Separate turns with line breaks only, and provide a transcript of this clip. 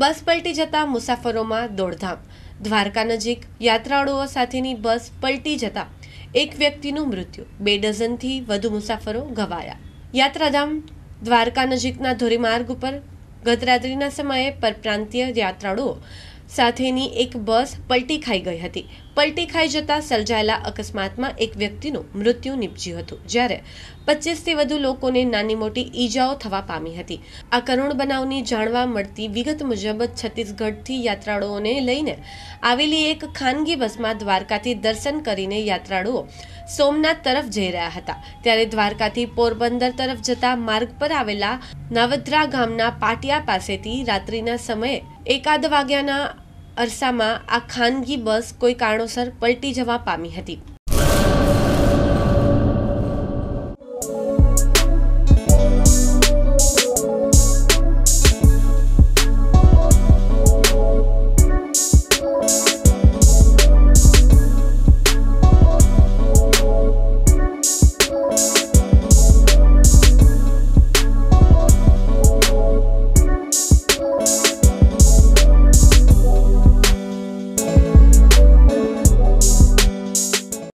બસ પલટી જતા મુસાફરોમાં દોડધામ. દ્વારકા નજીક યાત્રાળુઓ સાથેની બસ પલટી જતા એક વ્યક્તિનું મૃત્યુ. બે ડઝનથી વધુ મુસાફરો ઘવાયા યાત્રાધામ દ્વારકા નજીકના ધોરીમાર્ગ ઉપર ગતરાત્રિના સમયે પરપ્રાંતીય યાત્રાળુઓ સાથેની એક બસ પલટી ખાઈ ગઈ હતી. પલટી ખાઈ જતા સર્જાયેલા અકસ્માતમાં એક વ્યક્તિનું મૃત્યુ નીપજ્યું હતું, જ્યારે પચીસથી વધુ લોકોને નાની મોટી ઈજાઓ થવા પામી હતી. આ કરુણ બનાવની જાણવા મળતી વિગત મુજબ છત્તીસગઢથી યાત્રાળુઓને લઈને આવેલી એક ખાનગી બસમાં દ્વારકાથી દર્શન કરીને યાત્રાળુઓ સોમનાથ તરફ જઈ રહ્યા હતા. ત્યારે દ્વારકાથી પોરબંદર તરફ જતા માર્ગ પર આવેલા નાવદ્રા ગામના પાટિયા પાસેથી રાત્રિના સમયે એકાદ વાગ્યાના અરસામાં આ ખાનગી બસ કોઈ કારણોસર પલટી જવા પામી હતી.